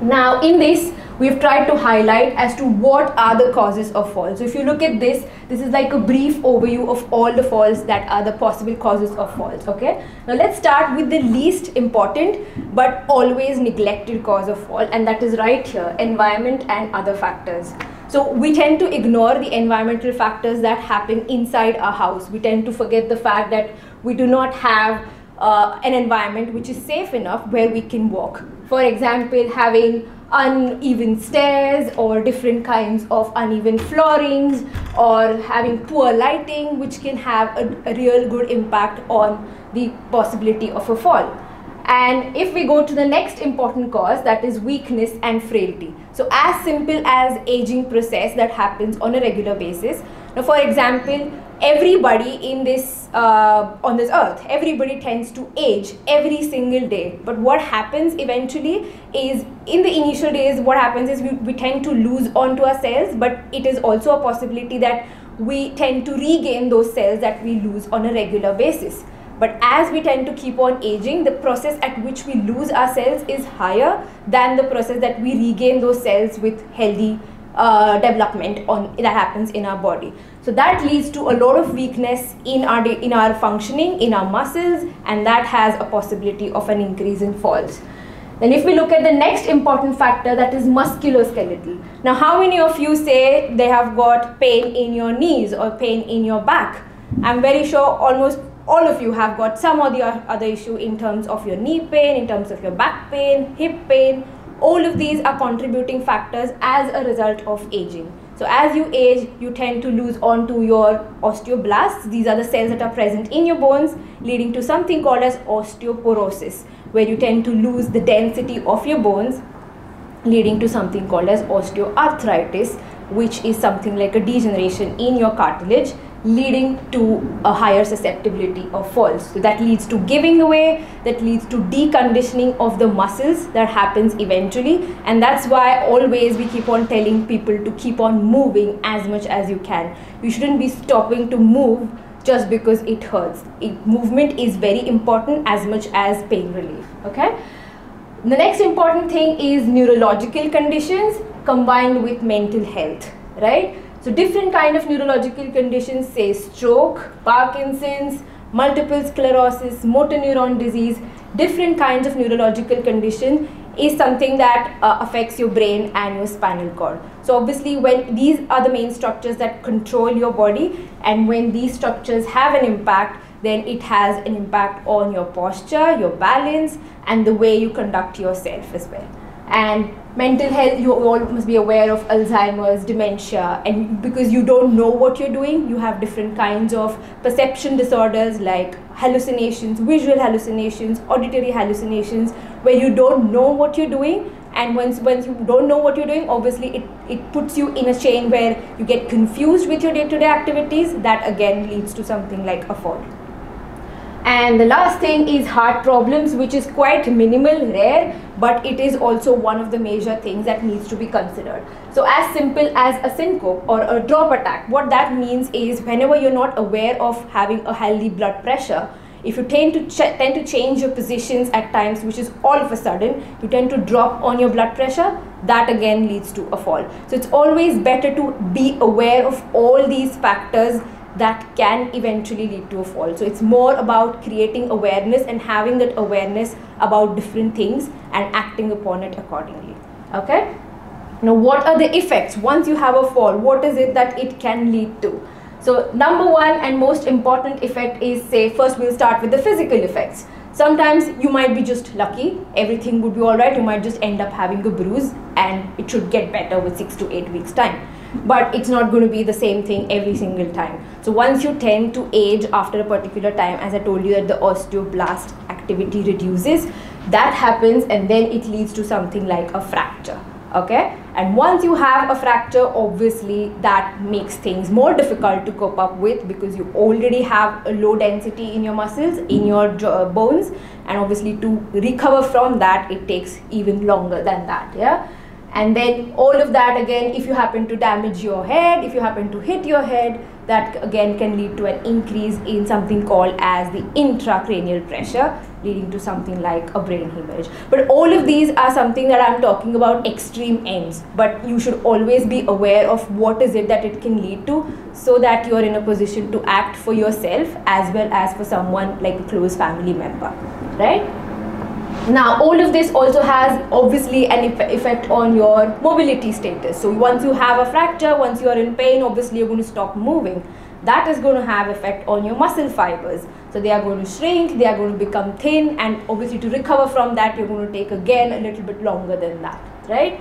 Now in this, we've tried to highlight as to what are the causes of fall. So if you look at this, this is like a brief overview of all the falls that are the possible causes of falls, okay? Now let's start with the least important but always neglected cause of fall and that is right here, environment and other factors. So we tend to ignore the environmental factors that happen inside our house. We tend to forget the fact that we do not have uh, an environment which is safe enough where we can walk. For example, having uneven stairs or different kinds of uneven floorings or having poor lighting which can have a, a, real good impact on the possibility of a fall. And if we go to the next important cause that is weakness and frailty. So as simple as aging process that happens on a regular basis. Now for example, everybody in this uh, on this earth everybody tends to age every single day. But what happens eventually is in the initial days what happens is we, we tend to lose onto our cells but it is also a possibility that we tend to regain those cells that we lose on a regular basis. But as we tend to keep on aging the process at which we lose our cells is higher than the process that we regain those cells with healthy uh, development on that happens in our body. So that leads to a lot of weakness in our in our functioning in our muscles and that has a possibility of an increase in falls. Then if we look at the next important factor that is musculoskeletal. Now how many of you say they have got pain in your knees or pain in your back? I'm very sure almost all of you have got some or the other issue in terms of your knee pain in terms of your back pain hip pain all of these are contributing factors as a result of aging. So as you age, you tend to lose onto your osteoblasts. These are the cells that are present in your bones, leading to something called as osteoporosis, where you tend to lose the density of your bones, leading to something called as osteoarthritis, which is something like a degeneration in your cartilage leading to a higher susceptibility of falls. So that leads to giving away, that leads to deconditioning of the muscles that happens eventually. And that's why always we keep on telling people to keep on moving as much as you can. You shouldn't be stopping to move just because it hurts. It, movement is very important as much as pain relief. Okay. The next important thing is neurological conditions combined with mental health, right? So different kind of neurological conditions say stroke, Parkinson's, multiple sclerosis, motor neuron disease, different kinds of neurological condition is something that uh, affects your brain and your spinal cord. So obviously when these are the main structures that control your body and when these structures have an impact then it has an impact on your posture, your balance and the way you conduct yourself as well and mental health you all must be aware of alzheimer's dementia. And because you don't know what you're doing you have different kinds of perception disorders like hallucinations visual hallucinations auditory hallucinations where you don't know what you're doing. And once once you don't know what you're doing obviously it, it puts you in a chain where you get confused with your day-to-day -day activities. That again leads to something like a fall and the last thing is heart problems which is quite minimal rare but it is also one of the major things that needs to be considered. So as simple as a syncope or a drop attack what that means is whenever you're not aware of having a healthy blood pressure if you tend to tend to change your positions at times which is all of a sudden you tend to drop on your blood pressure that again leads to a fall. So it's always better to be aware of all these factors that can eventually lead to a fall. So it's more about creating awareness and having that awareness about different things and acting upon it accordingly. Okay? Now, what are the effects once you have a fall? What is it that it can lead to? So, number one and most important effect is say, first we'll start with the physical effects. Sometimes you might be just lucky, everything would be alright, you might just end up having a bruise and it should get better with six to eight weeks' time but it's not going to be the same thing every single time. So once you tend to age after a particular time, as I told you that the osteoblast activity reduces, that happens and then it leads to something like a fracture. Okay, and once you have a fracture, obviously that makes things more difficult to cope up with because you already have a low density in your muscles, in your uh, bones, and obviously to recover from that, it takes even longer than that. Yeah and then all of that again if you happen to damage your head if you happen to hit your head that again can lead to an increase in something called as the intracranial pressure leading to something like a brain hemorrhage. But all of these are something that I'm talking about extreme ends. But you should always be aware of what is it that it can lead to so that you're in a position to act for yourself as well as for someone like a close family member, right? Now, all of this also has obviously an effect on your mobility status. So once you have a fracture, once you're in pain, obviously you're going to stop moving. That is going to have effect on your muscle fibers. So they are going to shrink, they are going to become thin, and obviously to recover from that, you're going to take again a little bit longer than that, right?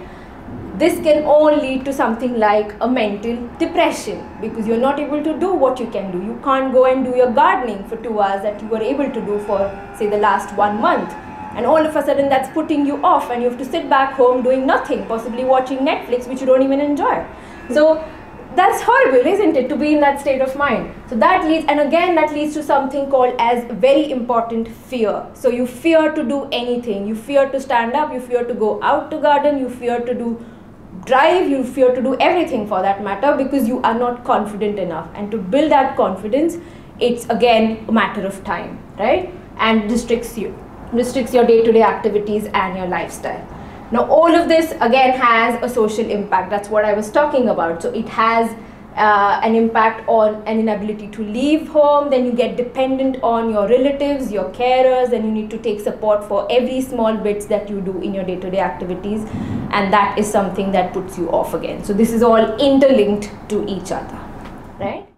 This can all lead to something like a mental depression because you're not able to do what you can do. You can't go and do your gardening for two hours that you were able to do for, say, the last one month and all of a sudden that's putting you off and you have to sit back home doing nothing possibly watching netflix which you don't even enjoy. So that's horrible isn't it to be in that state of mind? So that leads and again that leads to something called as very important fear. So you fear to do anything. You fear to stand up. You fear to go out to garden. You fear to do drive. You fear to do everything for that matter because you are not confident enough. And to build that confidence it's again a matter of time right? And restricts you restricts your day-to-day activities and your lifestyle. Now all of this again has a social impact. That's what I was talking about. So it has uh, an impact on an inability to leave home, then you get dependent on your relatives, your carers, and you need to take support for every small bits that you do in your day-to-day -day activities and that is something that puts you off again. So this is all interlinked to each other, right?